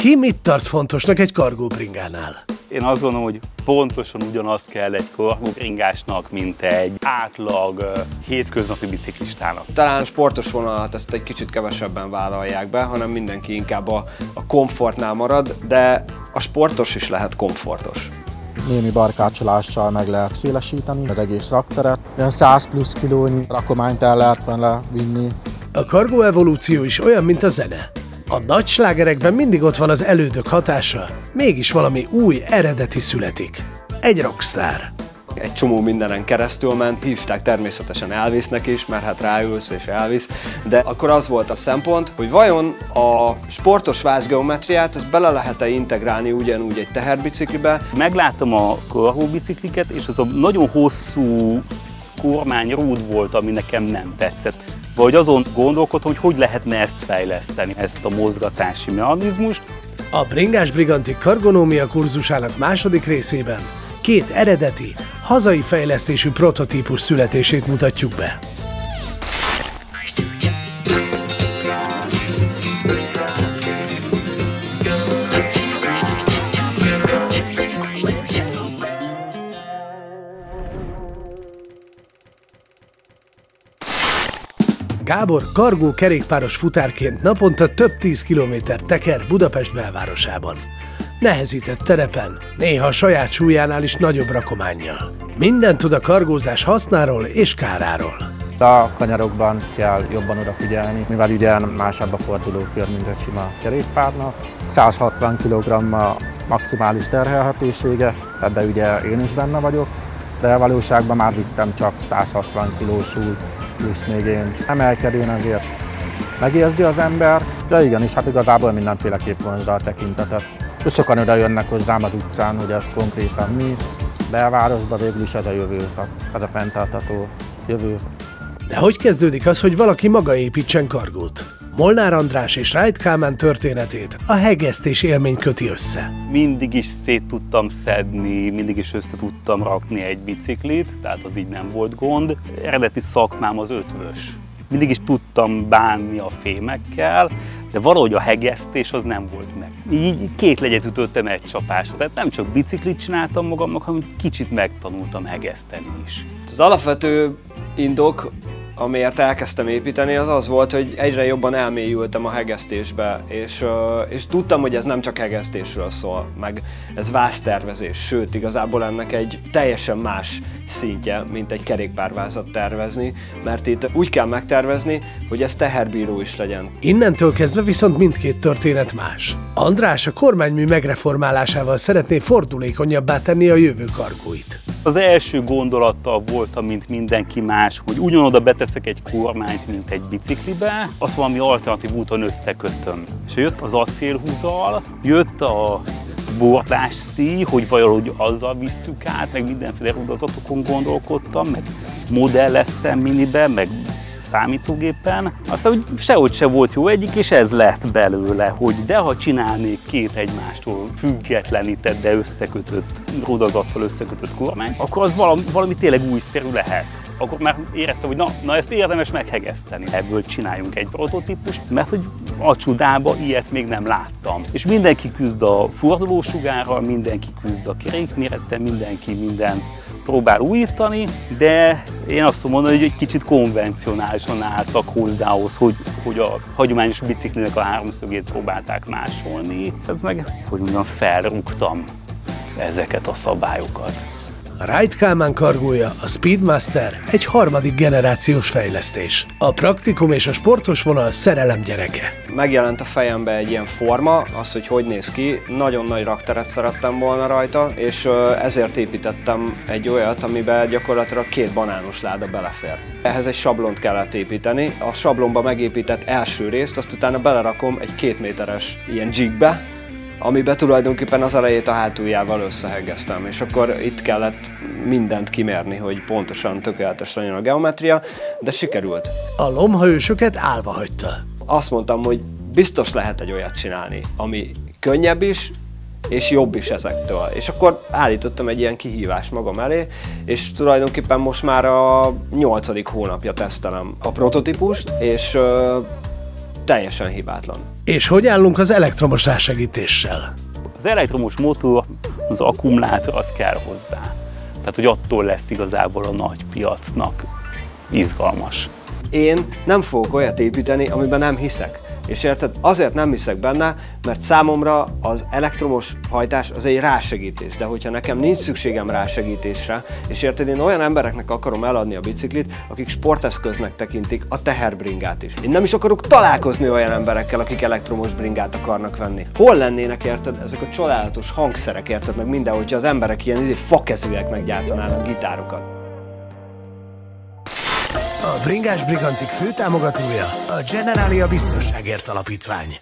Ki mit tart fontosnak egy kargóbringánál? Én azt gondolom, hogy pontosan ugyanaz kell egy kargóbringásnak, mint egy átlag hétköznapi biciklistának. Talán a sportos vonalat ezt egy kicsit kevesebben vállalják be, hanem mindenki inkább a, a komfortnál marad, de a sportos is lehet komfortos némi barkácsolással meg lehet szélesíteni az egész rakteret. Olyan 100 plusz kilónyi rakományt el lehet vele vinni. A kargó evolúció is olyan, mint a zene. A nagy slágerekben mindig ott van az elődök hatása, mégis valami új, eredeti születik. Egy rockstar. Egy csomó mindenen keresztül ment, hívták természetesen Elvisnek is, mert hát ráülsz és Elvis, de akkor az volt a szempont, hogy vajon a sportos vázgeometriát, ezt bele lehet-e integrálni ugyanúgy egy teherbiciklibe. Megláttam a kargóbicikliket, és az a nagyon hosszú kormányrúd volt, ami nekem nem tetszett vagy azon gondolkodom, hogy hogy lehetne ezt fejleszteni, ezt a mozgatási mechanizmust. A Bringás Brigantik kargonómia kurzusának második részében két eredeti, hazai fejlesztésű prototípus születését mutatjuk be. Gábor kargó kerékpáros futárként naponta több tíz kilométer teker Budapest belvárosában. Nehezített terepen, néha a saját súlyánál is nagyobb rakományjal. Minden tud a kargózás hasznáról és káráról. A kanyarokban kell jobban odafigyelni, mivel ugye másabb a fordulókör, mint egy sima kerékpárnak. 160 kg a maximális terhelhetősége, ebben ugye én is benne vagyok, de valóságban már vittem csak 160 kg súlyt, plusz még én emelkedén azért megérzi az ember, de igenis, hát igazából mindenféleképp vonzza a tekintetet. És sokan oda jönnek hozzám az utcán, hogy ez konkrétan mi, belvárosban végül is ez a jövő, ez a fenntartató jövő. De hogy kezdődik az, hogy valaki maga építsen kargót? Molnár András és Rájt Kálmán történetét a hegesztés élmény köti össze. Mindig is szét tudtam szedni, mindig is össze tudtam rakni egy biciklit, tehát az így nem volt gond. Eredeti szakmám az ötvös. Mindig is tudtam bánni a fémekkel, de valahogy a hegesztés az nem volt meg. Így két legyet ütöttem egy csapásra, tehát nem csak biciklit csináltam magamnak, hanem kicsit megtanultam hegeszteni is. Az alapvető indok amiért elkezdtem építeni, az az volt, hogy egyre jobban elmélyültem a hegesztésbe, és, és tudtam, hogy ez nem csak hegesztésről szól, meg ez vásztervezés, sőt, igazából ennek egy teljesen más szintje, mint egy kerékpárvázat tervezni, mert itt úgy kell megtervezni, hogy ez teherbíró is legyen. Innentől kezdve viszont mindkét történet más. András a kormánymű megreformálásával szeretné fordulékonyabbá tenni a jövő kargóit. Az első gondolattal voltam, mint mindenki más, hogy ugyanoda beteszek egy kormányt, mint egy biciklibe, azt valami alternatív úton összekötöm. És jött az acélhúzal, jött a bortlás szí, hogy valahogy azzal visszük át, meg mindenféle rudazatokon gondolkodtam, meg modelleztem miniben, meg számítógépen. Aztán, hogy sehogy se volt jó egyik, és ez lett belőle, hogy de ha csinálnék két egymástól függetlenített, de összekötött, rudazattal összekötött kormány, akkor az valami, valami tényleg újszerű lehet akkor már éreztem, hogy na, na ezt érdemes meghegeszteni. Ebből csináljunk egy prototípust, mert hogy a csodába ilyet még nem láttam. És mindenki küzd a fordulósugárral, mindenki küzd a kerékmérettel, mindenki minden próbál újítani, de én azt tudom mondani, hogy egy kicsit konvencionálisan álltak hozzához, hogy, hogy a hagyományos biciklinek a háromszögét próbálták másolni. Ez meg, hogy mondjam, felrúgtam ezeket a szabályokat. Ride Kálmán kargója, a Speedmaster egy harmadik generációs fejlesztés. A praktikum és a sportos vonal szerelem gyereke. Megjelent a fejembe egy ilyen forma, az, hogy hogy néz ki, nagyon nagy rakteret szerettem volna rajta, és ezért építettem egy olyat, amiben gyakorlatilag két banános láda belefér. Ehhez egy sablont kellett építeni, a sablonba megépített első részt, azt utána belerakom egy két méteres ilyen jigbe, amiben tulajdonképpen az elejét a hátuljával összehegeztem, és akkor itt kellett mindent kimérni, hogy pontosan tökéletes legyen a geometria, de sikerült. A lomhaősöket állva hagyta. Azt mondtam, hogy biztos lehet egy olyat csinálni, ami könnyebb is, és jobb is ezektől. És akkor állítottam egy ilyen kihívást magam elé, és tulajdonképpen most már a nyolcadik hónapja tesztelem a prototípust, és ö, teljesen hibátlan. És hogy állunk az elektromos rásegítéssel? Az elektromos motor, az akkumulátor, az kell hozzá. Tehát, hogy attól lesz igazából a nagy piacnak izgalmas. Én nem fogok olyat építeni, amiben nem hiszek. És érted, azért nem hiszek benne, mert számomra az elektromos hajtás az egy rásegítés, de hogyha nekem nincs szükségem rásegítésre, és érted, én olyan embereknek akarom eladni a biciklit, akik sporteszköznek tekintik a teherbringát is. Én nem is akarok találkozni olyan emberekkel, akik elektromos bringát akarnak venni. Hol lennének, érted, ezek a csodálatos hangszerek, érted, meg minden, hogyha az emberek ilyen izé, fakezűeknek gyártanának gitárokat. A Bringás Brigantik főtámogatója a Generalia Biztonságért Alapítvány.